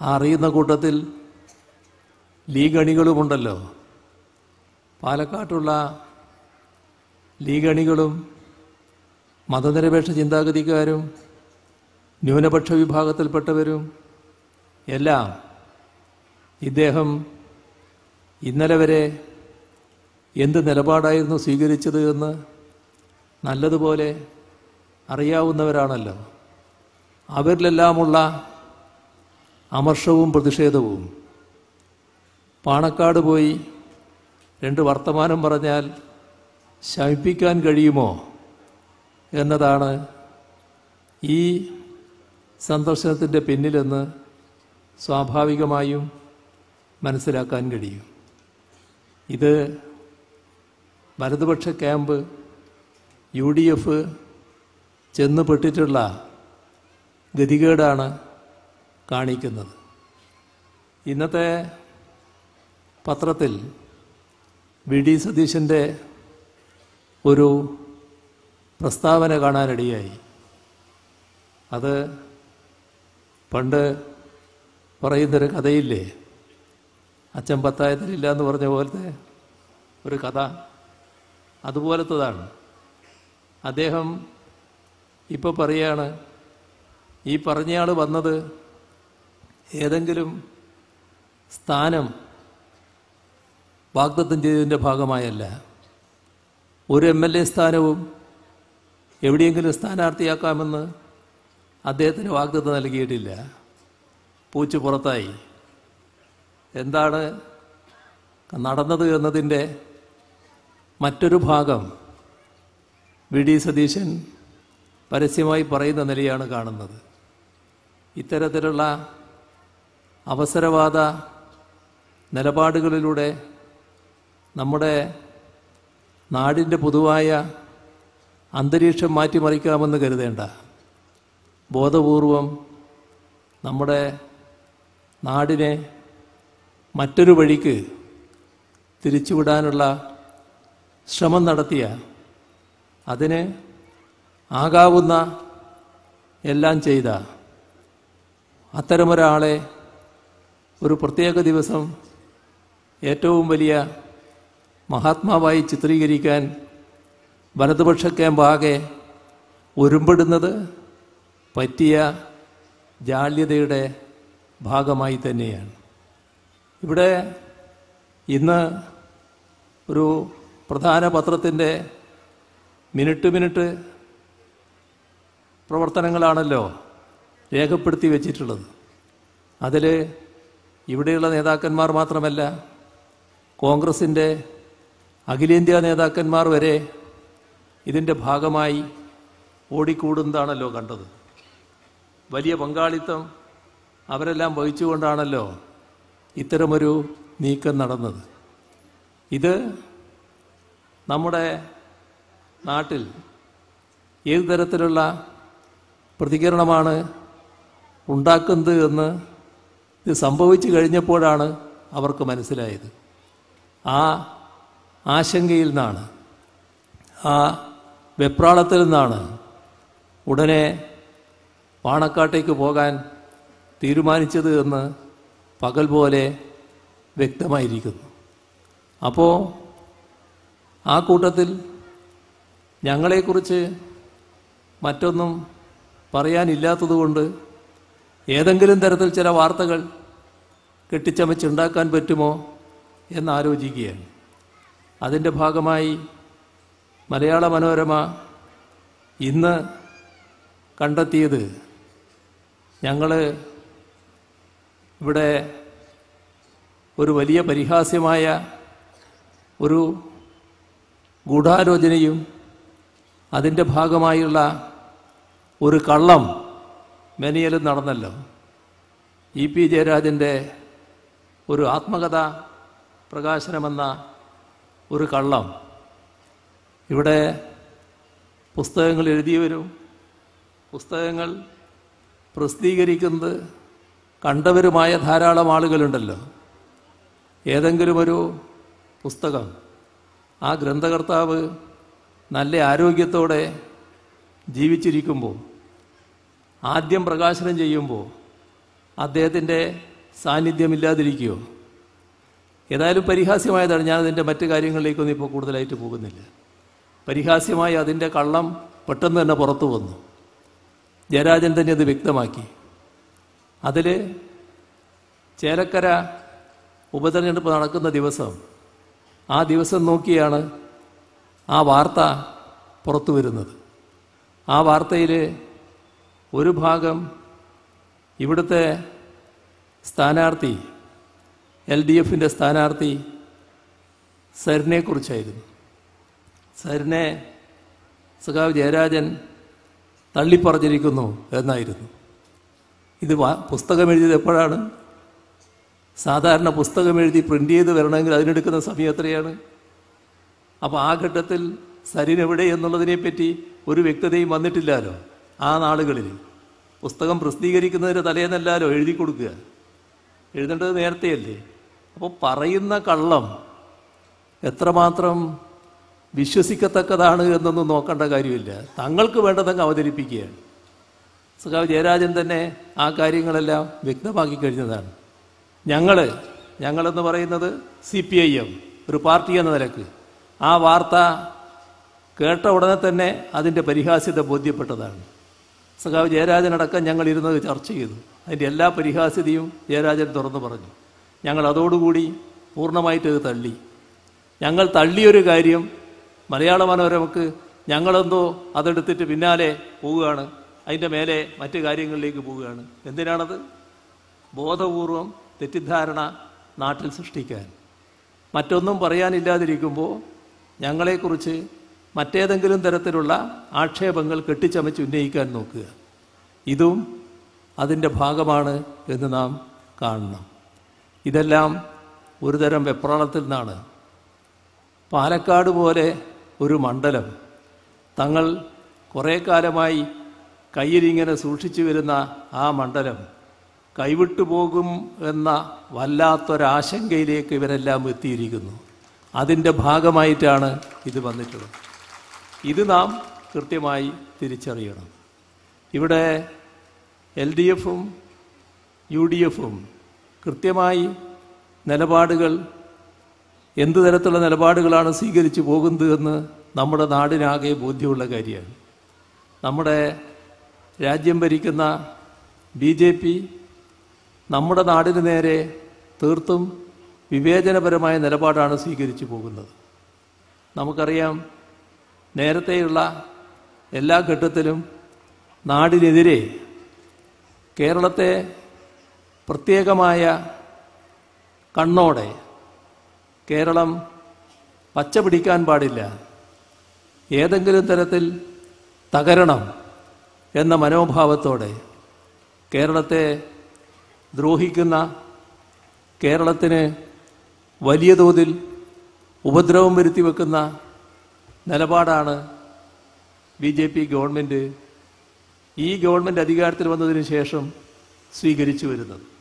ആ അറിയുന്ന കൂട്ടത്തിൽ ലീഗ് അണികളുമുണ്ടല്ലോ പാലക്കാട്ടുള്ള ലീഗ് അണികളും മതനിരപേക്ഷ ചിന്താഗതിക്കാരും ന്യൂനപക്ഷ വിഭാഗത്തിൽപ്പെട്ടവരും എല്ലാം ഇദ്ദേഹം ഇന്നലെ വരെ എന്ത് നിലപാടായിരുന്നു സ്വീകരിച്ചത് എന്ന് നല്ലതുപോലെ അറിയാവുന്നവരാണല്ലോ. അവരിലെല്ലാമുള്ള അമർഷവും പ്രതിഷേധവും. പാണക്കാട് പോയി രണ്ട് വർത്തമാനം പറഞ്ഞാൽ ശമിപ്പിക്കാൻ കഴിയുമോ എന്നതാണ് ഈ സന്ദർശനത്തിന്റെ പിന്നിലെന്ന് സ്വാഭാവികമായും മനസ്സിലാക്കാൻ കഴിയും. ഇത് വലതുപക്ഷ ക്യാമ്പ് യു ഡി എഫ് ചെന്ന് പെട്ടിട്ടുള്ള ഗതികേടാണ് കാണിക്കുന്നത്. ഇന്നത്തെ പത്രത്തിൽ വി. ഡി. സതീശന്റെ ഒരു പ്രസ്താവന കാണാനിടയായി. അത് പണ്ട് പറയുന്നൊരു കഥയില്ലേ? അച്ഛൻ പത്തായത്തിലില്ല എന്ന് പറഞ്ഞ പോലത്തെ ഒരു കഥ. അതുപോലത്തതാണ്. അദ്ദേഹം ഇപ്പോൾ പറയാണ് ഈ പറഞ്ഞയാൾ വന്നത് ഏതെങ്കിലും സ്ഥാനം വാഗ്ദത്തം ചെയ്തതിന്റെ ഭാഗമായല്ല. ഒരു എം എൽ എ സ്ഥാനവും എവിടെയെങ്കിലും സ്ഥാനാർത്ഥിയാക്കാമെന്ന് അദ്ദേഹത്തിന് വാഗ്ദത്തം നൽകിയിട്ടില്ല. പൂച്ചു പുറത്തായി. എന്താണ് നടന്നത് എന്നതിന്റെ മറ്റൊരു ഭാഗം വി ഡി സതീശൻ പരസ്യമായി പറയുന്ന നിലയാണ് കാണുന്നത്. ഇത്തരത്തിലുള്ള അവസരവാദ നിലപാടുകളിലൂടെ നമ്മുടെ നാടിന്റെ പൊതുവായ അന്തരീക്ഷം മാറ്റിമറിക്കാമെന്ന് കരുതേണ്ട. ബോധപൂർവം നമ്മുടെ നാടിനെ മറ്റൊരു വഴിക്ക് തിരിച്ചുവിടാനുള്ള ശ്രമം നടത്തിയ അതിന് ആകാവുന്ന എല്ലാം ചെയ്ത അത്തരമൊരാളെ ഒരു പ്രത്യേക ദിവസം ഏറ്റവും വലിയ മഹാത്മാവായി ചിത്രീകരിക്കാൻ വലതുപക്ഷ ക്യാമ്പാകെ ഒരുമ്പെടുന്നത് പറ്റിയ ജാള്യതയുടെ ഭാഗമായി തന്നെയാണ്. ഇവിടെ ഇന്ന് ഒരു പ്രധാന പത്രത്തിന്റെ മിനിറ്റ് മിനിറ്റ് പ്രവർത്തനങ്ങളാണല്ലോ രേഖപ്പെടുത്തി വച്ചിട്ടുള്ളത്. അതിൽ ഇവിടെയുള്ള നേതാക്കന്മാർ മാത്രമല്ല കോൺഗ്രസിന്റെ അഖിലേന്ത്യാ നേതാക്കന്മാർ വരെ ഇതിന്റെ ഭാഗമായി ഓടിക്കൂടുന്നതാണല്ലോ കണ്ടത്. വലിയ പങ്കാളിത്തം അവരെല്ലാം വഹിച്ചുകൊണ്ടാണല്ലോ ഇത്തരമൊരു നീക്കം നടന്നത്. ഇത് നമ്മുടെ നാട്ടിൽ ഏത് തരത്തിലുള്ള പ്രതികരണമാണ് ഉണ്ടാക്കുന്നത് എന്ന് ഇത് സംഭവിച്ചു കഴിഞ്ഞപ്പോഴാണ് അവർക്ക് മനസ്സിലായത്. ആ ആശങ്കയിൽ നിന്നാണ് ആ വെപ്രാളത്തിൽ നിന്നാണ് ഉടനെ പാണക്കാട്ടേക്ക് പോകാൻ തീരുമാനിച്ചത് എന്ന് പകൽ പോലെ വ്യക്തമായിരിക്കുന്നു. അപ്പോൾ ആ കൂട്ടത്തിൽ ഞങ്ങളെക്കുറിച്ച് മറ്റൊന്നും പറയാനില്ലാത്തതുകൊണ്ട് ഏതെങ്കിലും തരത്തിൽ ചില വാർത്തകൾ കെട്ടിച്ചമച്ചുണ്ടാക്കാൻ പറ്റുമോ എന്നാലോചിക്കുകയാണ് അതിന്റെ ഭാഗമായി മലയാള മനോരമ ഇന്ന് കണ്ടെത്തിയത് ഞങ്ങൾ ഇവിടെ ഒരു വലിയ പരിഹാസ്യമായ ഒരു ഗൂഢാലോചനയും അതിന്റെ ഭാഗമായുള്ള ഒരു കള്ളം മെനിയലും നടന്നല്ലോ. ഇ പി ജയരാജന്റെ ഒരു ആത്മകഥ പ്രകാശനമെന്ന ഒരു കള്ളം ഇവിടെ പുസ്തകങ്ങൾ എഴുതി എഴുതിയവരും പുസ്തകങ്ങൾ പ്രസിദ്ധീകരിക്കുന്നത് കണ്ടവരുമായ ധാരാളം ആളുകളുണ്ടല്ലോ. ഏതെങ്കിലും ഒരു പുസ്തകം ആ ഗ്രന്ഥകർത്താവ് നല്ല ആരോഗ്യത്തോടെ ജീവിച്ചിരിക്കുമ്പോൾ ആദ്യം പ്രകാശനം ചെയ്യുമ്പോൾ അദ്ദേഹത്തിന്റെ സാന്നിധ്യമില്ലാതിരിക്കുകയോ ഏതായാലും പരിഹാസ്യമായതാണ്. ഞാൻ അതിന്റെ മറ്റു കാര്യങ്ങളിലേക്കൊന്നും ഇപ്പോൾ കൂടുതലായിട്ട് പോകുന്നില്ല. പരിഹാസ്യമായി അതിന്റെ കള്ളം പെട്ടെന്ന് തന്നെ പുറത്തു വന്നു. ജയരാജൻ തന്നെ അത് വ്യക്തമാക്കി. അതിൽ ചേലക്കര ഉപതെരഞ്ഞെടുപ്പ് നടക്കുന്ന ദിവസം ആ ദിവസം നോക്കിയാണ് ആ വാർത്ത പുറത്തു വരുന്നത്. ആ വാർത്തയിൽ ഒരു ഭാഗം ഇവിടുത്തെ സ്ഥാനാർത്ഥി എൽ ഡി എഫിന്റെ സ്ഥാനാർത്ഥി സരിനെക്കുറിച്ചായിരുന്നു സരിനെ സഖാവ് ജയരാജൻ തള്ളിപ്പറഞ്ഞിരിക്കുന്നു എന്നായിരുന്നു. ഇത് പുസ്തകം എഴുതിയത് എപ്പോഴാണ്? സാധാരണ പുസ്തകം എഴുതി പ്രിന്റ് ചെയ്ത് വരണമെങ്കിൽ അതിനെടുക്കുന്ന സമയം എത്രയാണ്? അപ്പോൾ ആ ഘട്ടത്തിൽ സരിൻ എവിടെ എന്നുള്ളതിനെപ്പറ്റി ഒരു വ്യക്തതയും വന്നിട്ടില്ലല്ലോ ആ നാളുകളിൽ. പുസ്തകം പ്രസിദ്ധീകരിക്കുന്നതിന്റെ തലേന്നല്ലാലോ എഴുതി കൊടുക്കുക. എഴുതേണ്ടത് നേരത്തെയല്ലേ? അപ്പോൾ പറയുന്ന കള്ളം എത്രമാത്രം വിശ്വസിക്കത്തക്കതാണ് എന്നൊന്നും നോക്കേണ്ട കാര്യമില്ല. തങ്ങൾക്ക് വേണ്ടതങ്ങ് അവതരിപ്പിക്കുകയാണ്. സഖാവ് ജയരാജൻ തന്നെ ആ കാര്യങ്ങളെല്ലാം വ്യക്തമാക്കി കഴിഞ്ഞതാണ്. ഞങ്ങൾ ഞങ്ങളെന്ന് പറയുന്നത് സി പി ഐ എം ഒരു പാർട്ടി എന്ന നിലയ്ക്ക്. ആ വാർത്ത കേട്ട ഉടനെ തന്നെ അതിന്റെ പരിഹാസ്യത ബോധ്യപ്പെട്ടതാണ്. സഖാവ് ജയരാജനടക്കം ഞങ്ങൾ ഇരുന്നത് ചർച്ച ചെയ്തു. അതിന്റെ എല്ലാ പരിഹാസ്യതയും ജയരാജൻ തുറന്നു പറഞ്ഞു. ഞങ്ങൾ അതോടുകൂടി പൂർണമായിട്ട് ഇത് തള്ളി. ഞങ്ങൾ തള്ളിയൊരു കാര്യം മലയാള മനോരമക്ക് ഞങ്ങളെന്തോ അതെടുത്തിട്ട് പിന്നാലെ പോവുകയാണ്. അതിന്റെ മേലെ മറ്റു കാര്യങ്ങളിലേക്ക് പോവുകയാണ്. എന്തിനാണത്? ബോധപൂർവം തെറ്റിദ്ധാരണ നാട്ടിൽ സൃഷ്ടിക്കാൻ. മറ്റൊന്നും പറയാനില്ലാതിരിക്കുമ്പോൾ ഞങ്ങളെക്കുറിച്ച് മറ്റേതെങ്കിലും തരത്തിലുള്ള ആക്ഷേപങ്ങൾ കെട്ടിച്ചമച്ച് ഉന്നയിക്കാൻ നോക്കുക. ഇതും അതിന്റെ ഭാഗമാണ് എന്ന് നാം കാണണം. ഇതെല്ലാം ഒരുതരം വെപ്രാളത്തിൽ നിന്നാണ്. പാലക്കാട് പോലെ ഒരു മണ്ഡലം തങ്ങൾ കുറേ കാലമായി കയ്യിലിങ്ങനെ സൂക്ഷിച്ചു വരുന്ന ആ മണ്ഡലം കൈവിട്ടു പോകും എന്ന വല്ലാത്തൊരാശങ്കയിലേക്ക് ഇവരെല്ലാം എത്തിയിരിക്കുന്നു. അതിന്റെ ഭാഗമായിട്ടാണ് ഇത് വന്നിട്ടുള്ളത്. ഇത് നാം കൃത്യമായി തിരിച്ചറിയണം. ഇവിടെ എൽ ഡി എഫും യു ഡി എഫും കൃത്യമായി നിലപാടുകൾ എന്ത് തരത്തിലുള്ള നിലപാടുകളാണ് സ്വീകരിച്ചു പോകുന്നത് എന്ന് നമ്മുടെ നാടിനാകെ ബോധ്യമുള്ള കാര്യമാണ്. നമ്മുടെ രാജ്യം ഭരിക്കുന്ന ബി ജെ പി നമ്മുടെ നാടിന് നേരെ തീർത്തും വിവേചനപരമായ നിലപാടാണ് സ്വീകരിച്ചു പോകുന്നത്. നമുക്കറിയാം നേരത്തെയുള്ള എല്ലാ ഘട്ടത്തിലും നാടിനെതിരെ കേരളത്തെ പ്രത്യേകമായ കണ്ണോടെ കേരളം പച്ചപിടിക്കാൻ പാടില്ല. ഏതെങ്കിലും തരത്തിൽ തകരണം എന്ന മനോഭാവത്തോടെ കേരളത്തെ ദ്രോഹിക്കുന്ന കേരളത്തിന് വലിയ തോതിൽ ഉപദ്രവം വരുത്തി വെക്കുന്ന നിലപാടാണ് ബി ജെ പി ഗവൺമെന്റ് ഈ ഗവൺമെന്റ് അധികാരത്തിൽ വന്നതിന് ശേഷം സ്വീകരിച്ചു വരുന്നത്.